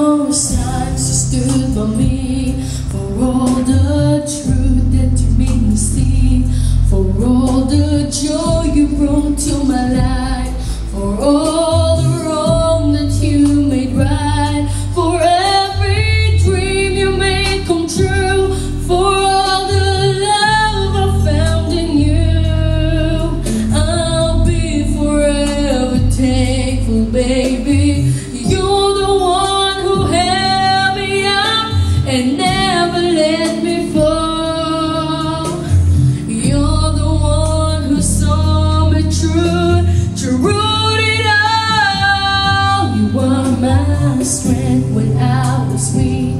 Countless times you stood by me. For all the truth that you made me see, for all the joy you brought to my life, for all the wrong that you made right, for every dream you made come true, for all the love I found in you. I'll be forever thankful, baby. Strength when I was weak.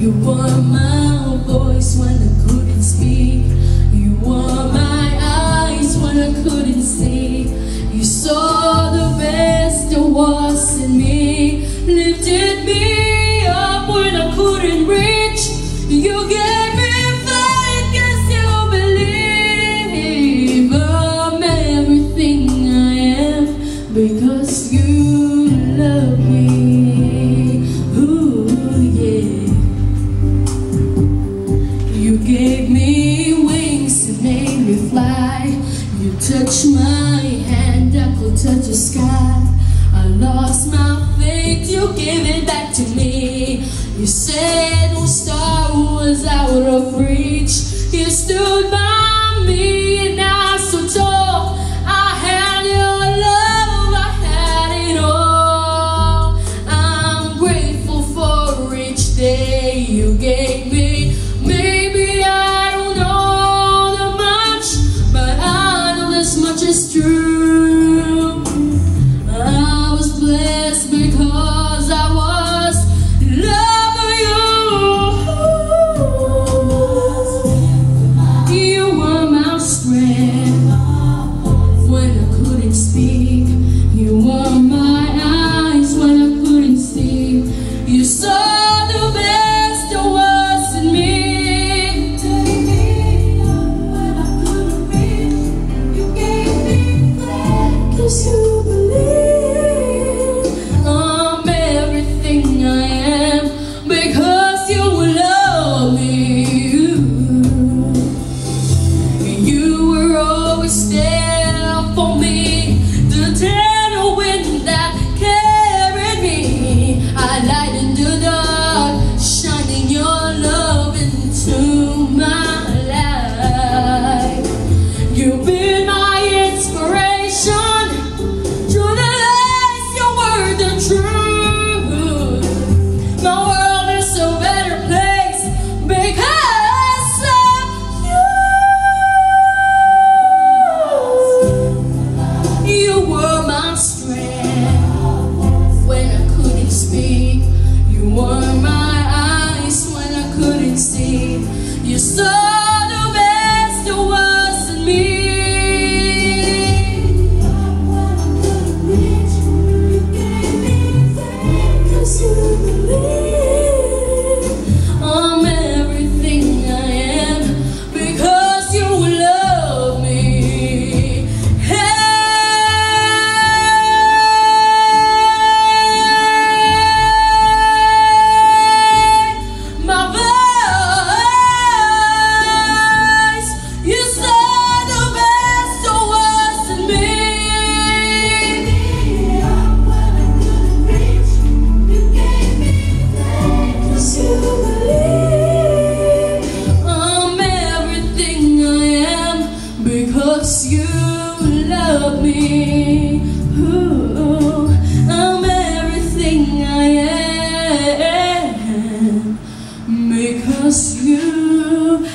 You were my voice when I couldn't speak. You were my eyes when I couldn't see. You saw the best there was in me, lifted me up when I couldn't reach. You gave me faith, you believe I'm everything I am because you You said no star was out of reach. You stood by me and I so tall. I had your love, I had it all. I'm grateful for each day you gave me. Maybe I don't know that much, but I know this much is true. Speak. You've been my inspiration. Through the lies, your word the truth. My world is a better place because of you. You were my strength when I couldn't speak. You were my eyes when I couldn't see. You saw me. I'm everything I am because you